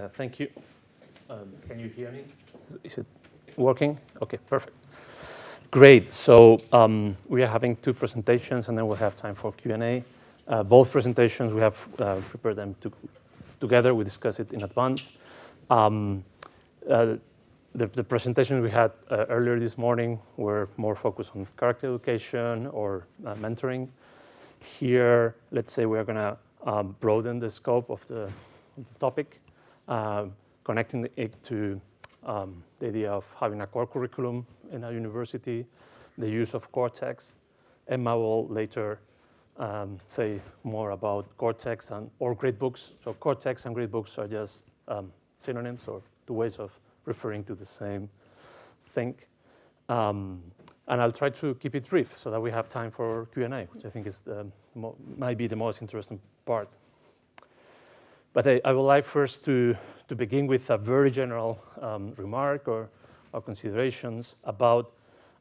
Uh, thank you. Um, can you hear me? Is it working? Okay, perfect. Great. So um, we are having two presentations, and then we'll have time for Q&A. Uh, both presentations, we have uh, prepared them to, together. We discussed it in advance. Um, uh, the, the presentations we had uh, earlier this morning were more focused on character education or uh, mentoring. Here, let's say we are going to um, broaden the scope of the, of the topic uh, connecting it to um, the idea of having a core curriculum in a university, the use of core texts. Emma will later um, say more about core texts and or great books. So core texts and great books are just um, synonyms or two ways of referring to the same thing. Um, and I'll try to keep it brief so that we have time for Q&A, which I think is the, might be the most interesting part. But I, I, would like first to, to begin with a very general um, remark or, or, considerations about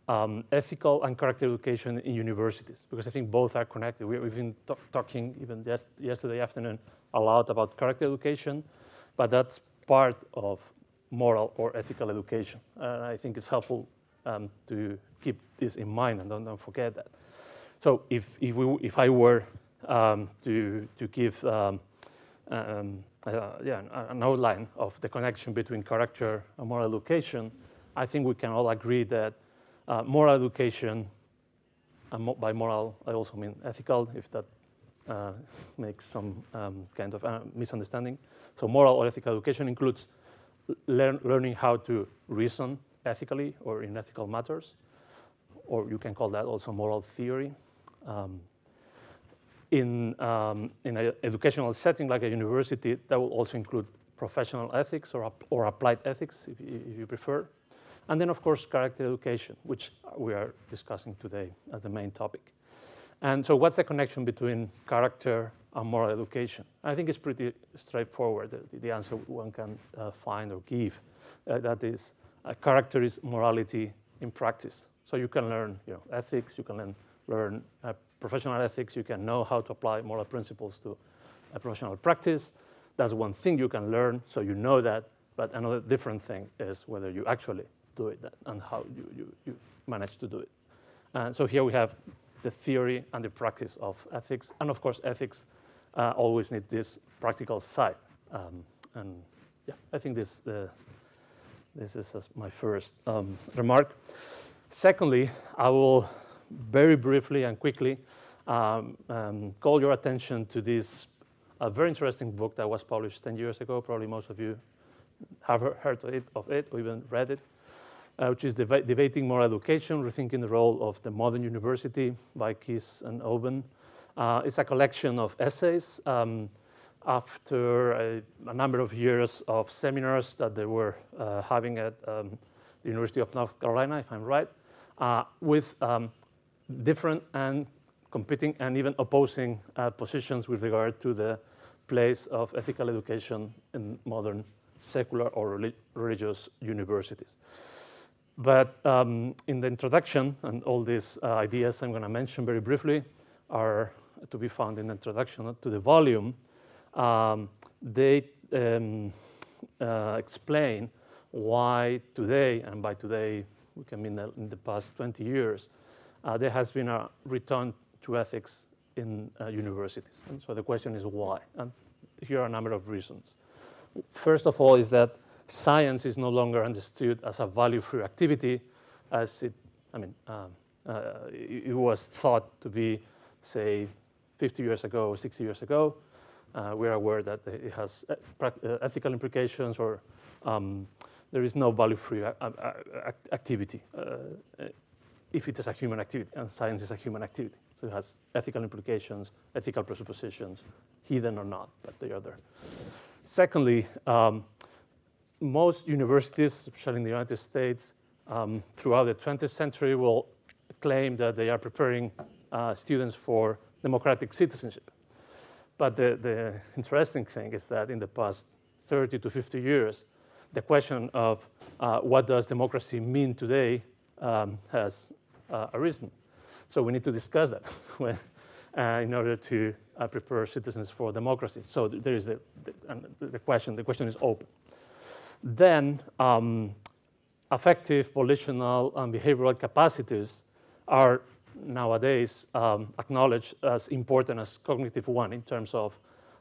um, ethical and character education in universities, because I think both are connected. We, have been talking even just yesterday afternoon a lot about character education, but that's part of moral or ethical education. And I think it's helpful um, to keep this in mind and don't, don't forget that. So if, if, we, if I were um, to, to give um, uh, yeah, an outline of the connection between character and moral education, I think we can all agree that uh, moral education, and mo by moral I also mean ethical, if that uh, makes some um, kind of uh, misunderstanding. So moral or ethical education includes learn learning how to reason ethically or in ethical matters, or you can call that also moral theory. Um, in, um, in an educational setting like a university, that will also include professional ethics or, or applied ethics, if, if you prefer. And then, of course, character education, which we are discussing today as the main topic. And so, what's the connection between character and moral education? I think it's pretty straightforward, the, the answer one can uh, find or give. Uh, that is, uh, character is morality in practice. So, you can learn you know, ethics, you can learn, learn uh, professional ethics, you can know how to apply moral principles to a professional practice. That's one thing you can learn, so you know that. But another different thing is whether you actually do it and how you, you, you manage to do it. And so here we have the theory and the practice of ethics. And of course, ethics uh, always need this practical side. Um, and yeah, I think this, uh, this is my first um, remark. Secondly, I will very briefly and quickly um, um, call your attention to this very interesting book that was published 10 years ago. Probably most of you have heard of it, of it or even read it, uh, which is Deb Debating Moral Education, Rethinking the Role of the Modern University by Kiss and Euben. Uh, it's a collection of essays um, after a, a, number of years of seminars that they were uh, having at um, the University of North Carolina, if I'm right, uh, with um, different and competing and even opposing uh, positions with regard to the place of ethical education in modern secular or relig religious universities. But um, in the introduction, and all these uh, ideas I'm going to mention very briefly are to be found in the introduction to the volume. Um, they um, uh, explain why today, and by today we can mean in the past 20 years, uh, there has been a return to ethics in uh, universities. And so the question is why? And here are a number of reasons. First of all is that science is no longer understood as a value-free activity as it, I mean, um, uh, it, was thought to be, say, 50 years ago or 60 years ago. Uh, we're aware that it has uh, uh, ethical implications or um, there is no value-free activity if it is a human activity, and science is a human activity. So it has ethical implications, ethical presuppositions, hidden or not, but they are there. Secondly, um, most universities, especially in the United States, um, throughout the 20th century will claim that they are preparing uh, students for democratic citizenship. But the, the interesting thing is that in the past 30 to 50 years, the question of uh, what does democracy mean today um, has uh, arisen. So we need to discuss that. uh, in order to uh, prepare citizens for democracy. So there is the, the, the, question, the question is open. Then um, affective, volitional, and behavioral capacities are nowadays um, acknowledged as important as cognitive one in terms of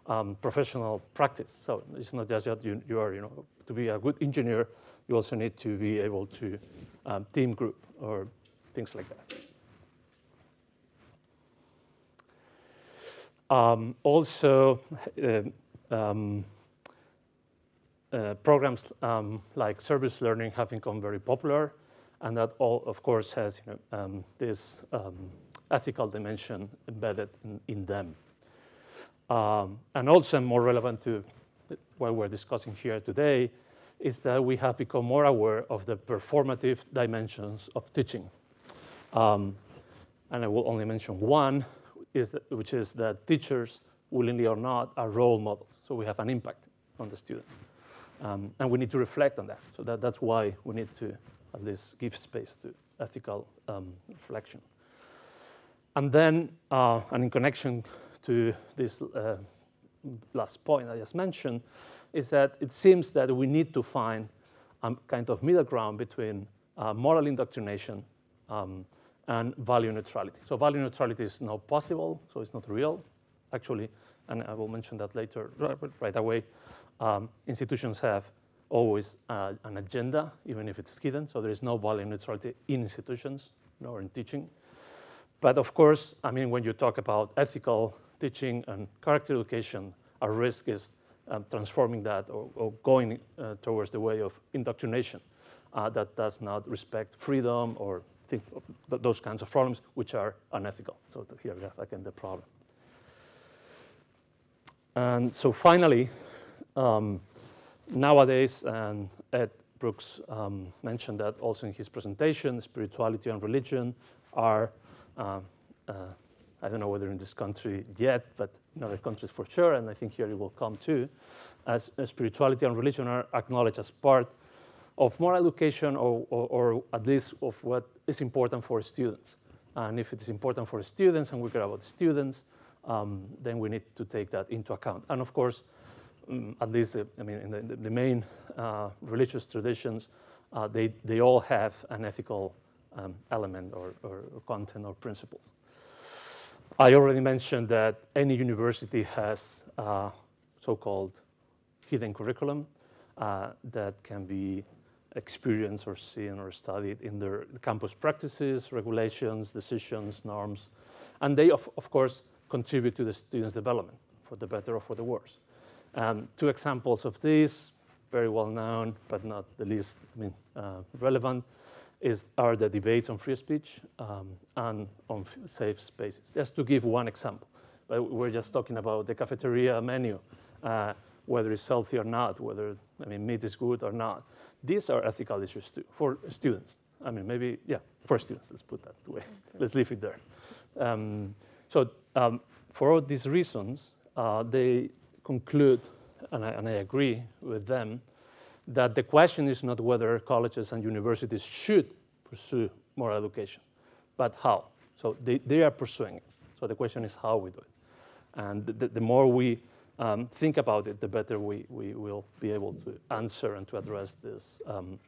um, professional practice. So it's not just that you, you, are, you know, to be a good engineer, you also need to be able to um, team group or things like that. Um, also, uh, um, uh, programs um, like service learning have become very popular, and that all, of course, has you know, um, this um, ethical dimension embedded in, in them. Um, and also more relevant to what we're discussing here today is that we have become more aware of the performative dimensions of teaching. Um, and I will only mention one, is that, which is that teachers, willingly or not, are role models. So we have an impact on the students. Um, and we need to reflect on that. So that, that's why we need to at least give space to ethical um, reflection. And then, uh, and in connection to this uh, last point I just mentioned, is that it seems that we need to find a kind of middle ground between uh, moral indoctrination um, and value neutrality. So value neutrality is not possible, so it's not real, actually, and I will mention that later right away. Um, institutions have always uh, an agenda, even if it's hidden, so there is no value neutrality in institutions nor in teaching. But of course, I mean, when you talk about ethical teaching and character education, a risk is um, transforming that or, or going uh, towards the way of indoctrination uh, that does not respect freedom or think th those kinds of problems which are unethical. So here we have again the problem. And so finally, um, nowadays, and Ed Brooks um, mentioned that also in his presentation, spirituality and religion are, uh, uh, I don't know whether in this country yet, but in other countries for sure, and I think here it will come too, as spirituality and religion are acknowledged as part of moral education or, or, or, at least of what is important for students. And if it is important for students and we care about students, um, then we need to take that into account. And of course, um, at least, the, I mean, in the, the main uh, religious traditions, uh, they, they all have an ethical um, element or, or, content or principles. I already mentioned that any university has uh, so-called hidden curriculum uh, that can be experienced or seen or studied in their campus practices, regulations, decisions, norms. And they, of, of course, contribute to the student's development for the better or for the worse. Um, two examples of these, very well known, but not the least I mean, uh, relevant, is, are the debates on free speech um, and on safe spaces. Just to give one example, but we're just talking about the cafeteria menu, uh, whether it's healthy or not, whether I mean meat is good or not. These are ethical issues too for students. I mean, maybe yeah, for students. Let's put that way. let's leave it there. Um, so um, for all these reasons, uh, they conclude, and I, and I agree with them, that the question is not whether colleges and universities should pursue moral education, but how. So they, they are pursuing it. So the question is how we do it. And the, the more we um, think about it, the better we, we will be able to answer and to address this um,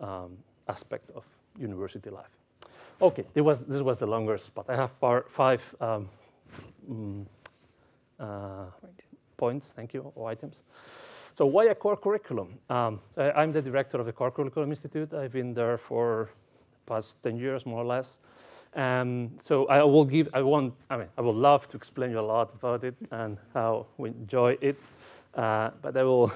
um, aspect of university life. Okay, was, this was the longest, but I have five um, mm, uh, points, thank you, or items. So why a core curriculum? Um, I'm the director of the Core Curriculum Institute. I've been there for the past 10 years, more or less. Um, so I will give, I want, I mean, I would love to explain you a lot about it and how we enjoy it, uh, but I will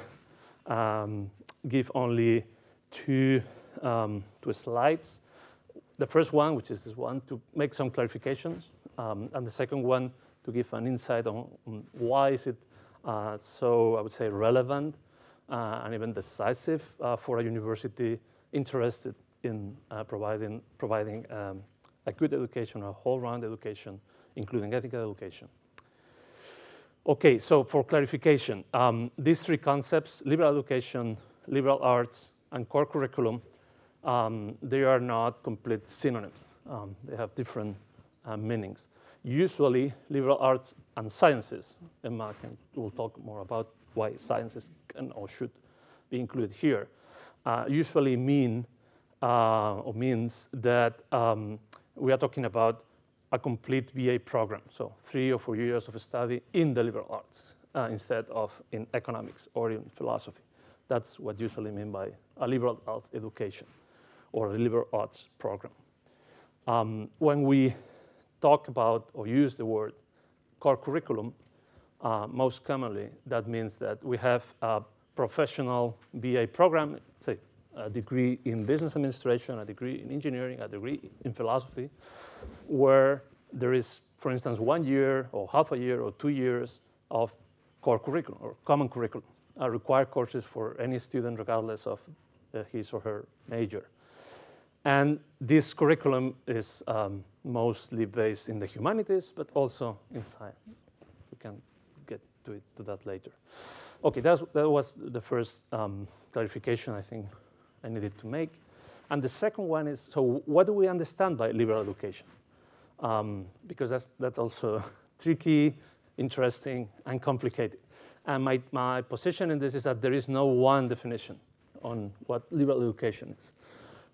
um, give only two, um, two slides. The first one, which is this one, to make some clarifications, um, and the second one to give an insight on, on why is it so I would say relevant uh, and even decisive uh, for a university interested in providing, providing um, a good education, a whole-round education, including ethical education. Okay, so for clarification, um, these three concepts, liberal education, liberal arts, and core curriculum, um, they are not complete synonyms. Um, they have different uh, meanings. usually liberal arts and sciences. Emma can, will talk more about why sciences can or should be included here. Uh, usually mean uh, or means that um, we are talking about a complete BA program, so three or four years of study in the liberal arts uh, instead of in economics or in philosophy. That's what usually mean by a liberal arts education or a liberal arts program. Um, when we talk about or use the word core curriculum, uh, most commonly that means that we have a professional BA program, say a degree in business administration, a degree in engineering, a degree in philosophy, where there is, for instance, one year or half a year or two years of core curriculum or common curriculum, uh, required courses for any student regardless of uh, his or her major. And this curriculum is um, mostly based in the humanities, but also in science. We can get to, it, to that later. Okay, that was the first um, clarification I think I needed to make. And the second one is, so what do we understand by liberal education? Um, because that's, that's also tricky, interesting, and complicated. And my, my position in this is that there is no one definition on what liberal education is.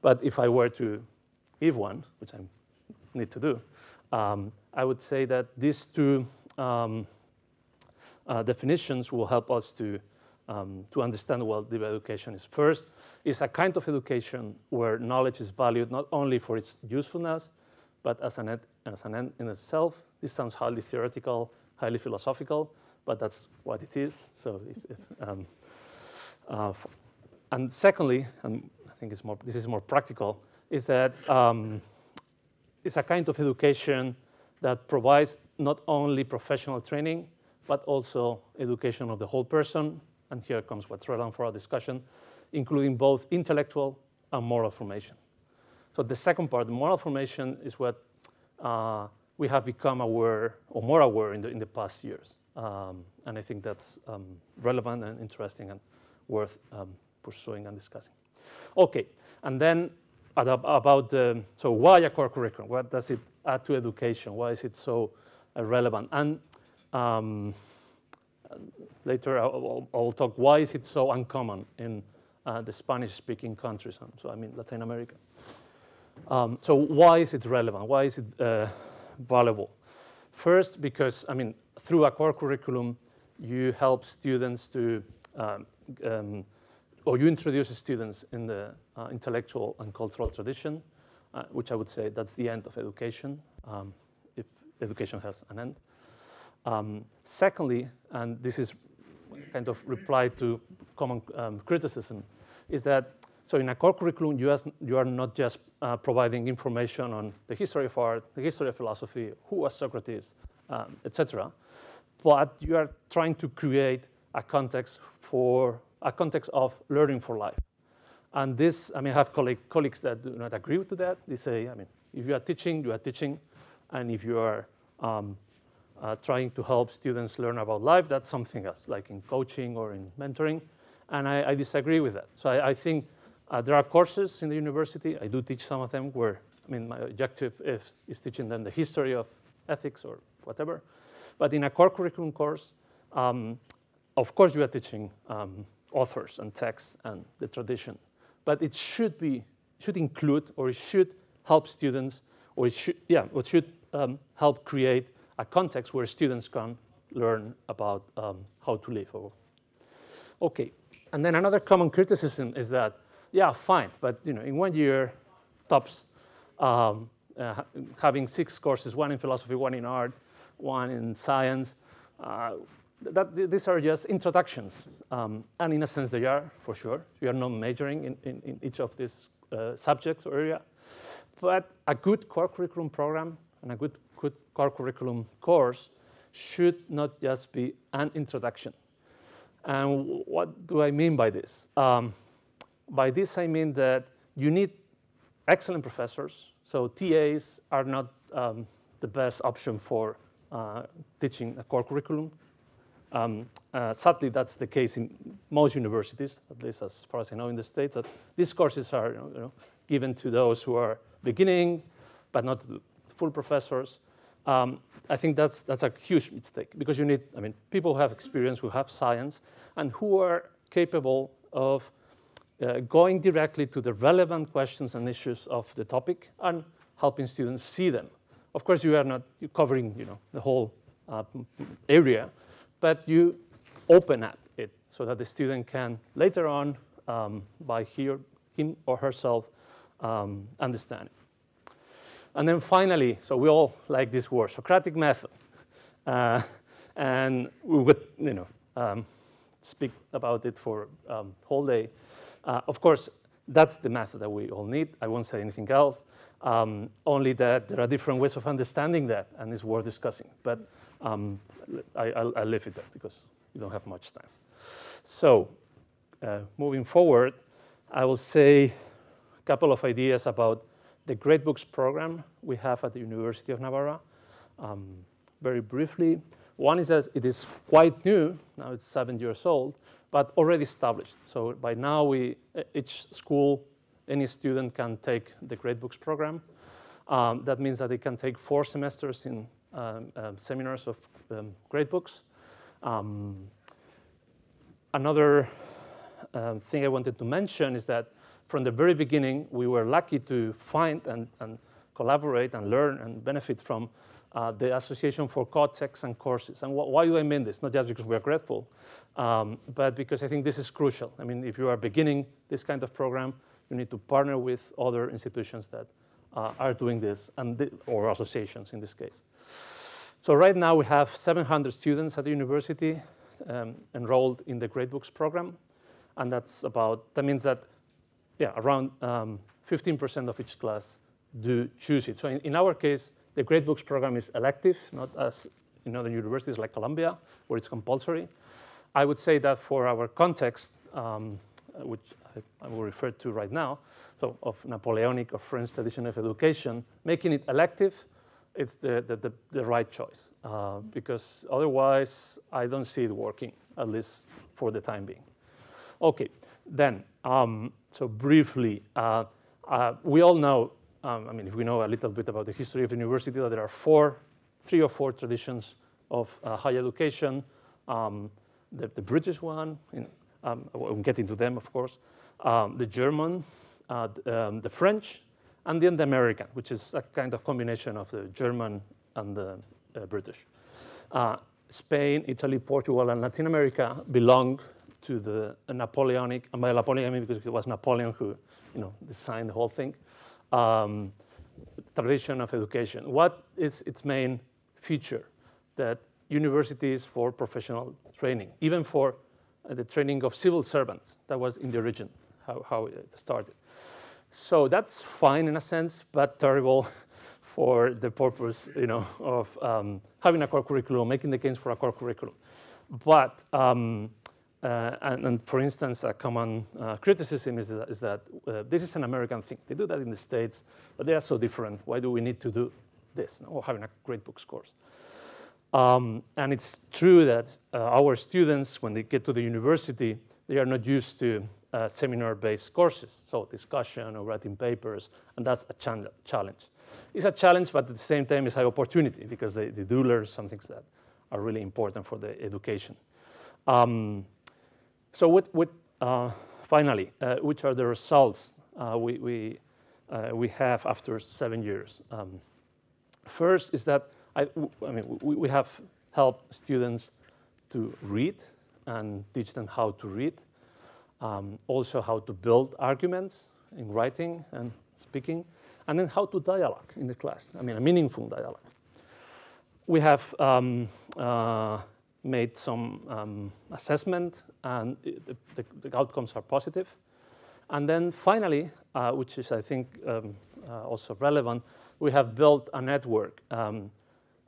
But if I were to give one, which I need to do, um, I would say that these two um, uh, definitions will help us to, um, to understand what liberal education is. First, it's a kind of education where knowledge is valued not only for its usefulness, but as an, as an end in itself. This sounds highly theoretical, highly philosophical, but that's what it is. So, if, if, um, uh, and secondly, and think it's more, this is more practical, is that um, it's a kind of education that provides not only professional training, but also education of the whole person. And here comes what's relevant for our discussion, including both intellectual and moral formation. So the second part, the moral formation, is what uh, we have become aware or more aware in the, in the past years. Um, and I think that's um, relevant and interesting and worth um, pursuing and discussing. Okay, and then about the, so why a core curriculum? What does it add to education? Why is it so uh, relevant? And um, later I'll, I'll, talk why is it so uncommon in uh, the Spanish-speaking countries, so I mean Latin America. Um, so why is it relevant? Why is it uh, valuable? First, because I mean, through a core curriculum, you help students to, um, um, or you introduce students in the uh, intellectual and cultural tradition, uh, which I would say that's the end of education, um, if education has an end. Um, secondly, and this is kind of reply to common um, criticism, is that so in a core curriculum, you, you are not just uh, providing information on the history of art, the history of philosophy, who was Socrates, um, etc., but you are trying to create a context for a context of learning for life. And this, I mean, I have colleague, colleagues that do not agree with that. They say, I mean, if you are teaching, you are teaching, and if you are um, uh, trying to help students learn about life, that's something else, like in coaching or in mentoring. And I, I disagree with that. So I, I think uh, there are courses in the university. I do teach some of them where, I mean, my objective is, is teaching them the history of ethics or whatever. But in a core curriculum course, um, of course, you are teaching um, authors and texts and the tradition. But it should be, should include or it should help students, or it should, yeah, it should um, help create a context where students can learn about um, how to live. Okay, and then another common criticism is that yeah, fine, but you know, in one year, tops, um, uh, having six courses, one in philosophy, one in art, one in science, uh, that, these are just introductions. Um, and in a sense, they are, for sure. You are not majoring in, in, in each of these uh, subjects or area. But a good core curriculum program and a good, good core curriculum course should not just be an introduction. And what do I mean by this? Um, by this, I mean that you need excellent professors. So TAs are not um, the best option for uh, teaching a core curriculum. Um, uh, sadly, that's the case in most universities, at least as far as I know in the States, that these courses are you know, given to those who are beginning, but not full professors. Um, I think that's, that's a huge mistake because you need, I mean, people who have experience, who have science, and who are capable of uh, going directly to the relevant questions and issues of the topic and helping students see them. Of course, you are not covering you know, the whole uh, area, but you open up it so that the student can later on, um, by he him or herself, um, understand it. And then finally, so we all like this word, Socratic method. Uh, and we would, you know, um, speak about it for um, whole day. Uh, of course, that's the method that we all need. I won't say anything else, um, only that there are different ways of understanding that, and it's worth discussing. But um, I, will leave it there because we don't have much time. So, uh, moving forward, I will say a couple of ideas about the Great Books program we have at the University of Navarra. Um, very briefly, one is that it is quite new, now it's seven years old, but already established. So by now, we, each school, any student can take the Great Books program. Um, that means that they can take four semesters in um, uh, seminars of um, great books. Um, another um, thing I wanted to mention is that from the very beginning, we were lucky to find and, and collaborate and learn and benefit from uh, the Association for Core Texts and Courses. And wh why do I mean this? Not just because we are grateful, um, but because I think this is crucial. I mean, if you are beginning this kind of program, you need to partner with other institutions that uh, are doing this, and or associations in this case. So right now we have 700 students at the university um, enrolled in the Great Books program, and that's about, that means that, yeah, around 15% um, of each class do choose it. So in, in our case, the Great Books program is elective, not as in other universities like Columbia, where it's compulsory. I would say that for our context, um, which I, I, will refer to right now, so of Napoleonic or French tradition of education, making it elective it's the, the, the, the right choice uh, because otherwise I don't see it working, at least for the time being. Okay, then, um, so briefly, uh, uh, we all know, um, I mean, if we know a little bit about the history of the university, that there are four, three or four traditions of uh, higher education. Um, the, the, British one, in, um, won't get into them, of course, um, the German, uh, um, the French, and then the American, which is a kind of combination of the German and the uh, British. Uh, Spain, Italy, Portugal, and Latin America belong to the Napoleonic, and by Napoleon I mean because it was Napoleon who you know, designed the whole thing, um, tradition of education. What is its main feature? That universities for professional training, even for uh, the training of civil servants, that was in the origin, how, how it started. So that's fine in a sense, but terrible for the purpose you know, of um, having a core curriculum, making the case for a core curriculum. But, um, uh, and, and, for instance, a common uh, criticism is, is that uh, this is an American thing. They do that in the States, but they are so different. Why do we need to do this, or having a great books course? Um, and it's true that uh, our students, when they get to the university, they are not used to uh, seminar-based courses, so discussion or writing papers, and that's a challenge. It's a challenge, but at the same time, it's an opportunity because they, they do learn some things that are really important for the education. Um, so what, what uh, finally, uh, which are the results uh, we, we, uh, we have after seven years? Um, first is that I, I mean, we, we have helped students to read and teach them how to read um, also how to build arguments in writing and speaking, and then how to dialogue in the class, I mean, a meaningful dialogue. We have um, uh, made some um, assessment, and the, the, the, outcomes are positive. And then finally, uh, which is, I think, um, uh, also relevant, we have built a network um,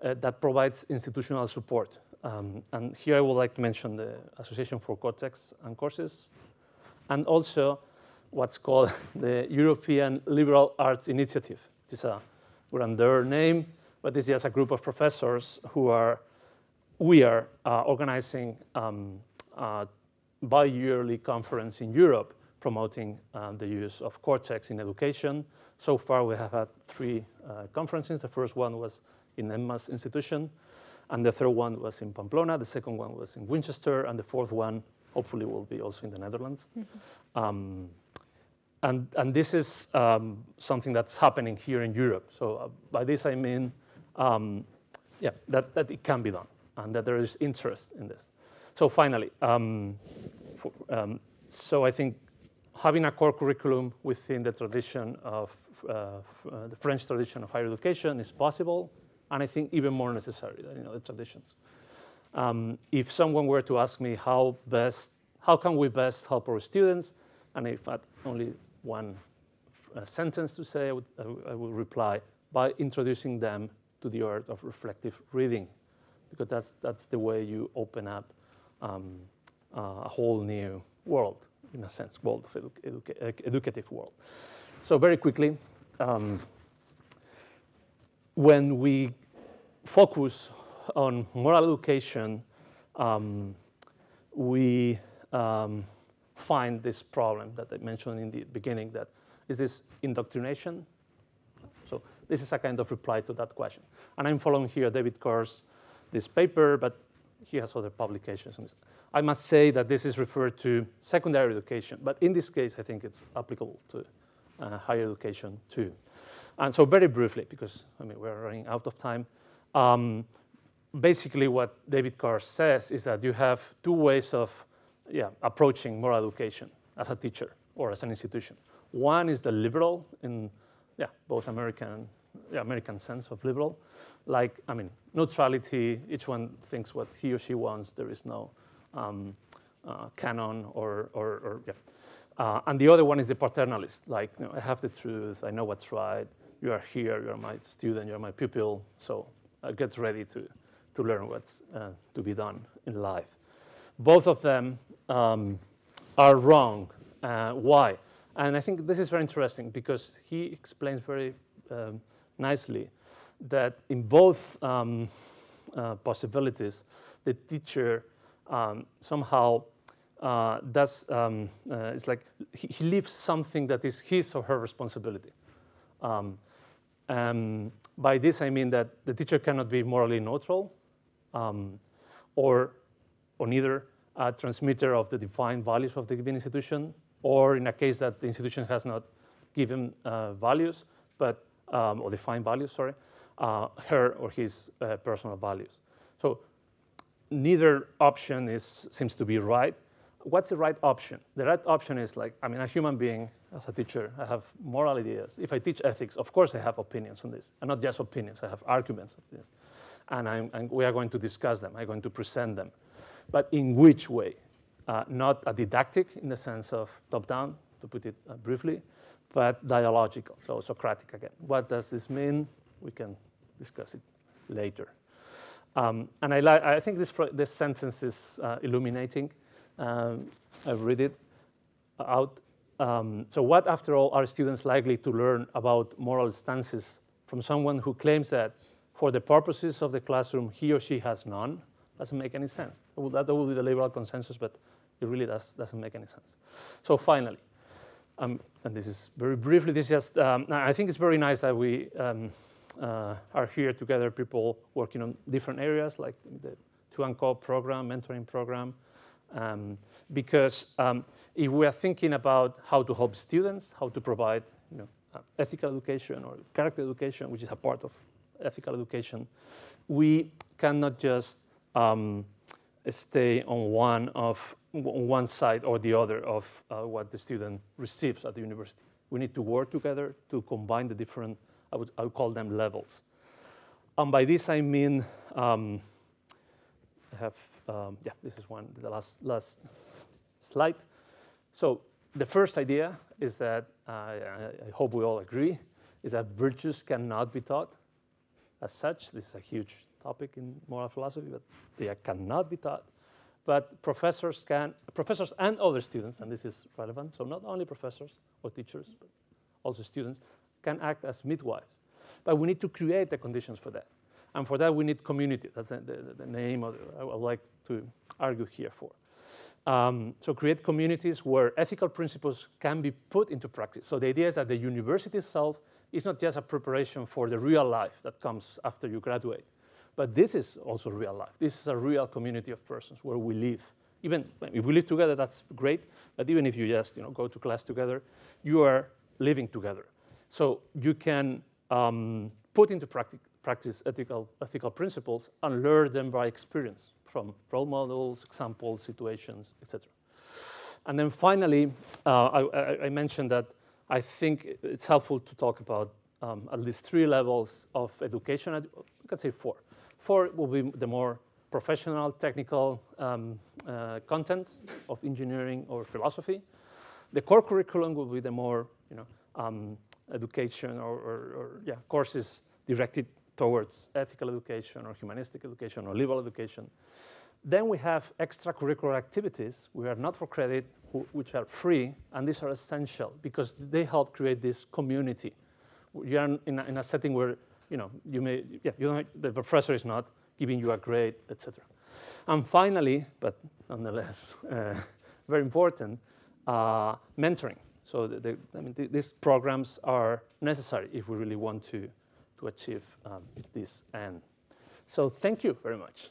uh, that provides institutional support. Um, and here I would like to mention the Association for Core Texts and Courses, and also what's called the European Liberal Arts Initiative. It's a grander name, but it's just a group of professors who are, we are uh, organizing um, a bi-yearly conference in Europe promoting um, the use of core texts in education. So far, we have had three uh, conferences. The first one was in EMMA's institution. And the third one was in Pamplona. The second one was in Winchester. And the fourth one, hopefully, will be also in the Netherlands. Mm-hmm. Um, and, and this is um, something that's happening here in Europe. So uh, by this I mean, um, yeah, that, that it can be done and that there is interest in this. So finally, um, for, um, so I think having a core curriculum within the tradition of uh, uh, the French tradition of higher education is possible, and I think even more necessary than in other traditions. Um, if someone were to ask me how best, how can we best help our students, and if I had only one uh, sentence to say, I would, I would reply by introducing them to the art of reflective reading, because that's, that's the way you open up um, uh, a whole new world, in a sense, world of edu educa educative world. So very quickly, um, when we focus on moral education, um, we um, find this problem that I mentioned in the beginning that is this indoctrination? So this is a kind of reply to that question. And I'm following here David Kerr's this paper, but he has other publications. I must say that this is referred to secondary education, but in this case, I think it's applicable to uh, higher education too. And so very briefly, because I mean, we're running out of time, um, basically what David Kerr says is that you have two ways of yeah, approaching moral education as a teacher or as an institution. One is the liberal in yeah, both American yeah, American sense of liberal, like I mean neutrality. Each one thinks what he or she wants. There is no um, uh, canon or or, or yeah. Uh, and the other one is the paternalist, like you know, I have the truth, I know what's right. You are here, you are my student, you are my pupil, so uh, get ready to to learn what's uh, to be done in life. Both of them um, are wrong. Uh, why? And I think this is very interesting because he explains very um, nicely that in both um, uh, possibilities, the teacher um, somehow uh, does, um, uh, it's like he, he, leaves something that is his or her responsibility. Um, by this, I mean that the teacher cannot be morally neutral um, or, or neither a transmitter of the defined values of the given institution, or in a case that the institution has not given uh, values, but um, or defined values, sorry, uh, her or his uh, personal values. So neither option is, seems to be right. What's the right option? The right option is like, I mean, a human being, as a teacher, I have moral ideas. If I teach ethics, of course I have opinions on this, and not just opinions, I have arguments of this. And, and we are going to discuss them, I'm going to present them. But in which way? Uh, not a didactic in the sense of top-down, to put it uh, briefly, but dialogical, so Socratic again. What does this mean? We can discuss it later. Um, and I, I, think this, this sentence is uh, illuminating. Um, I read it out. Um, so what, after all, are students likely to learn about moral stances from someone who claims that for the purposes of the classroom, he or she has none? Doesn't make any sense. That would be the liberal consensus, but it really does, doesn't make any sense. So finally, um, and this is very briefly, this is just, um, I think it's very nice that we um, uh, are here together, people working on different areas like the Tu en Co program, mentoring program, um, because um, if we are thinking about how to help students, how to provide you know, uh, ethical education or character education, which is a part of ethical education, we cannot just um, stay on one of on one side or the other of uh, what the student receives at the university. We need to work together to combine the different, I would, I would call them levels. And by this I mean, um, I have, um, yeah, this is one, the last, last slide. So the first idea is that, uh, I hope we all agree, is that virtues cannot be taught as such. This is a huge topic in moral philosophy, but they cannot be taught but professors can, professors and other students, and this is relevant, so not only professors or teachers, but also students, can act as midwives. But we need to create the conditions for that. And for that, we need community. That's the, the, the name of, I would like to argue here for. Um, so create communities where ethical principles can be put into practice. So the idea is that the university itself is not just a preparation for the real life that comes after you graduate, but this is also real life. This is a real community of persons where we live. Even if we live together, that's great. But even if you just you know, go to class together, you are living together. So you can um, put into practice, practice ethical, ethical principles and learn them by experience from role models, examples, situations, etc. And then finally, uh, I, I, mentioned that I think it's helpful to talk about um, at least three levels of education. I could say four. Four will be the more professional, technical um, uh, contents of engineering or philosophy. The core curriculum will be the more, you know, um, education or, or, or, yeah, courses directed towards ethical education or humanistic education or liberal education. Then we have extracurricular activities, which are not for credit, which are free, and these are essential because they help create this community. You are in a, in a setting where you know you may, yeah, you know, the professor is not giving you a grade, etc. And finally, but nonetheless uh, very important, uh, mentoring. So the, the, I mean, th these programs are necessary if we really want to to achieve um, this end. So thank you very much.